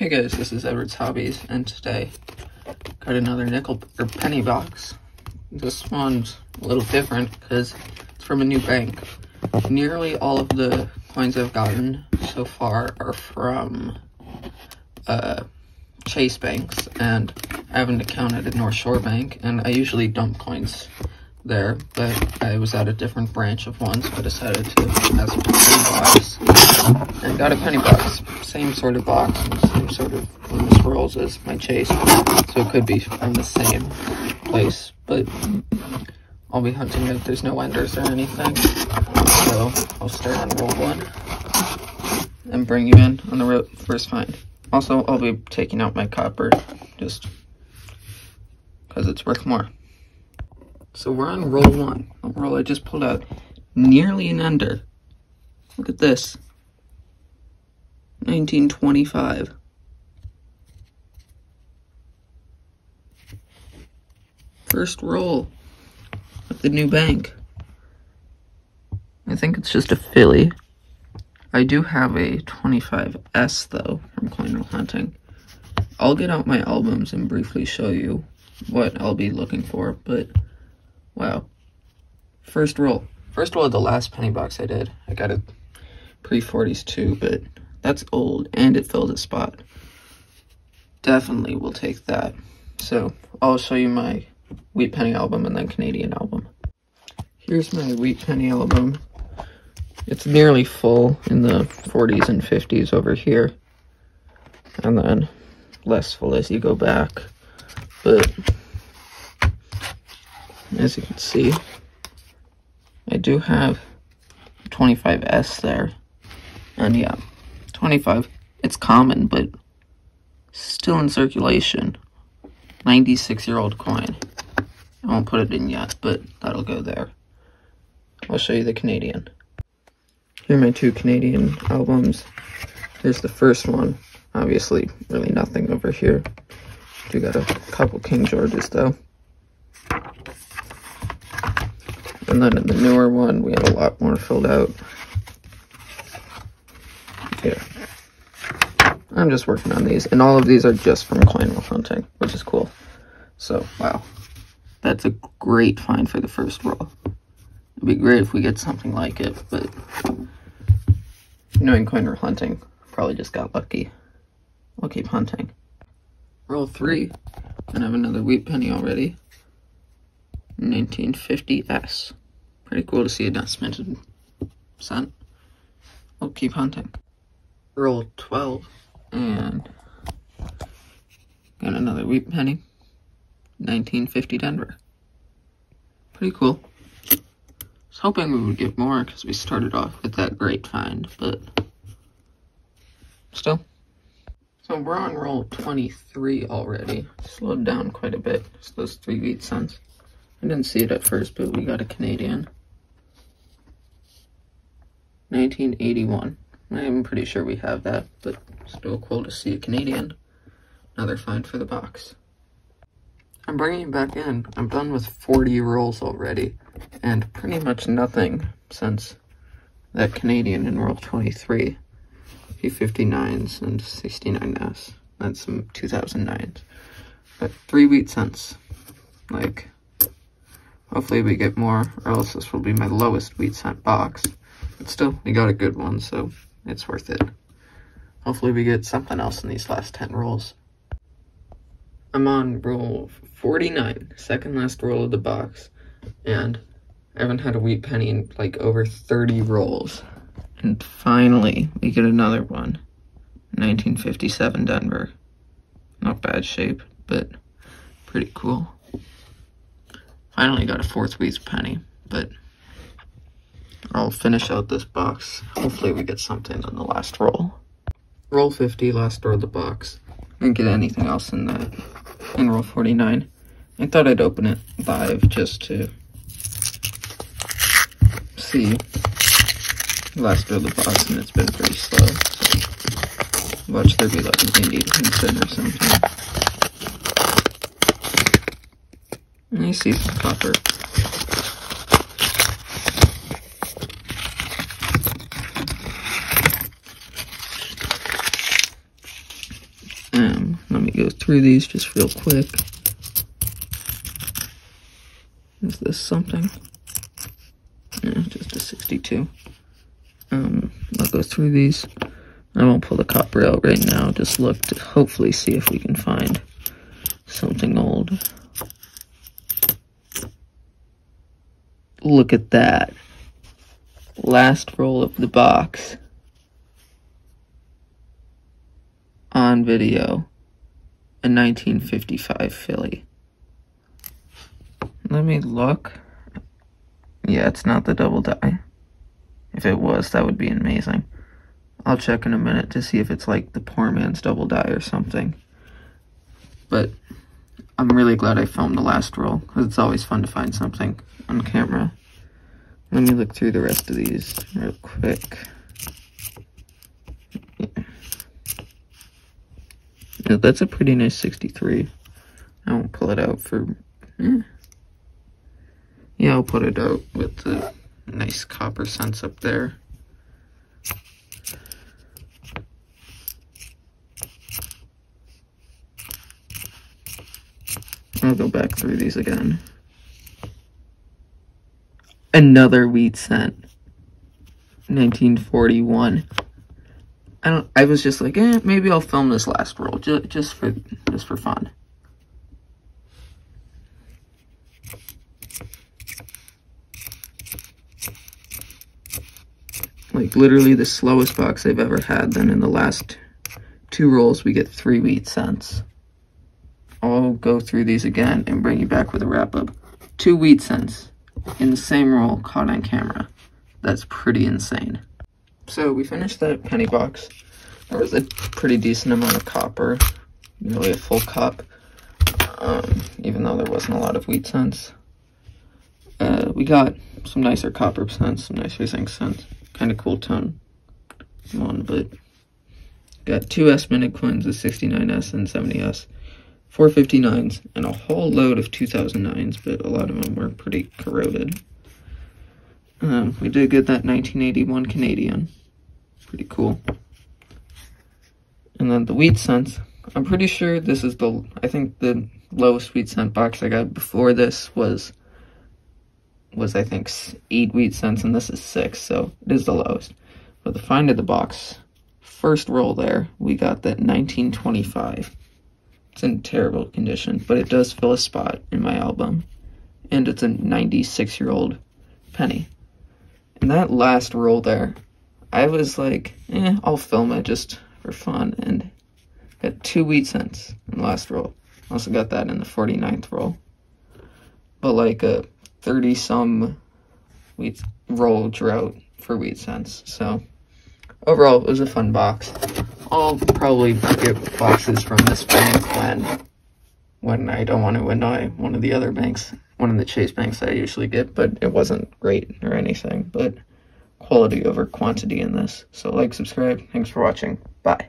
Hey guys, this is Edward's Hobbies, and today got another nickel or penny box. This one's a little different because it's from a new bank. Nearly all of the coins I've gotten so far are from uh, Chase banks, and I have an account at North Shore Bank, and I usually dump coins there, but I was at a different branch of one, so I decided to ask for a penny box. And got a penny box, same sort of box, same sort of of rolls as my chase, so it could be from the same place, but I'll be hunting if there's no enders or anything. So I'll start on roll one and bring you in on the first find. Also, I'll be taking out my copper just because it's worth more. So we're on roll one. A roll I just pulled out. Nearly an under. Look at this. 1925. First roll with the new bank. I think it's just a Philly. I do have a 25S though from Coin Roll Hunting. I'll get out my albums and briefly show you what I'll be looking for, but Wow. First roll. First roll of the last penny box I did. I got a pre-40s too, but that's old and it filled a spot. Definitely will take that. So I'll show you my Wheat Penny album and then Canadian album. Here's my Wheat Penny album. It's nearly full in the 40s and 50s over here. And then less full as you go back. But as you can see, I do have 25S there. And yeah, 25, it's common, but still in circulation. 96 year old coin. I won't put it in yet, but that'll go there. I'll show you the Canadian. Here are my two Canadian albums. Here's the first one. Obviously, really nothing over here. We got a couple King Georges though. And then in the newer one, we have a lot more filled out. Here. I'm just working on these. And all of these are just from Coin Roll Hunting, which is cool. So, wow. That's a great find for the first roll. It'd be great if we get something like it, but knowing Coin Hunting, probably just got lucky. We'll keep hunting. Roll three, and I have another wheat penny already. 1950S. Pretty cool to see a decimated cent. We'll keep hunting. Roll 12 and got another wheat penny. 1950 Denver. Pretty cool. I was hoping we would get more because we started off with that great find, but still. So we're on roll 23 already. Slowed down quite a bit. Just those three wheat cents. I didn't see it at first, but we got a Canadian. 1981. I'm pretty sure we have that, but still cool to see a Canadian. Another find for the box. I'm bringing it back in. I'm done with 40 rolls already, and pretty much nothing since that Canadian in roll 23. P59s and 69s. That's some 2009s. But three wheat cents. Like, hopefully we get more, or else this will be my lowest wheat cent box. But still, we got a good one, so it's worth it. Hopefully we get something else in these last 10 rolls. I'm on roll 49, second last roll of the box, and I haven't had a wheat penny in like over 30 rolls. And finally, we get another one. 1957 Denver. Not bad shape, but pretty cool. Finally got a fourth wheat penny, but I'll finish out this box. Hopefully we get something on the last roll. Roll 50, last roll of the box. Didn't get anything else in that. In roll 49. I thought I'd open it live just to see last roll of the box and it's been pretty slow. So watch there be like Indian cent or something. And I see some copper. Um, let me go through these just real quick. Is this something? Yeah, just a 62. Um, I'll go through these. I won't pull the copper out right now. Just look to hopefully see if we can find something old. Look at that. Last roll of the box. On video. A 1955 Philly. Let me look. Yeah, it's not the double die. If it was, that would be amazing. I'll check in a minute to see if it's like the poor man's double die or something. But I'm really glad I filmed the last roll, because it's always fun to find something on camera. Let me look through the rest of these real quick. Yeah that's a pretty nice 63. I won't pull it out for... Eh. Yeah, I'll put it out with the nice copper cents up there. I'll go back through these again. Another wheat cent. 1941. I. I was just like, eh, maybe I'll film this last roll just just for just for fun. Like literally the slowest box I've ever had. Then in the last two rolls, we get three wheat cents. I'll go through these again and bring you back with a wrap up. Two wheat cents in the same roll caught on camera. That's pretty insane. So we finished that penny box. There was a pretty decent amount of copper, nearly a full cup, um, even though there wasn't a lot of wheat cents. Uh, we got some nicer copper cents, some nicer zinc cents. Kind of cool tone one, but got two S mint coins, a 69S and 70S. 459s, and a whole load of 2009s, but a lot of them were pretty corroded. Um, we did get that 1981 Canadian. Pretty cool. And then the wheat cents. I'm pretty sure this is the, I think the lowest wheat cent box I got before this was, was I think 8 wheat cents, and this is 6, so it is the lowest. But the find of the box, first roll there, we got that 1925. It's in terrible condition, but it does fill a spot in my album. And it's a 96 year old penny. And that last roll there, I was like, eh, I'll film it just for fun. And got two wheat cents in the last roll. Also got that in the 49th roll. But like a 30 some wheat roll drought for wheat cents. So overall, it was a fun box. I'll probably get boxes from this bank when when I don't want to annoy one of the other banks, one of the Chase banks I usually get, but it wasn't great or anything, but quality over quantity in this. So like, subscribe, thanks for watching, bye.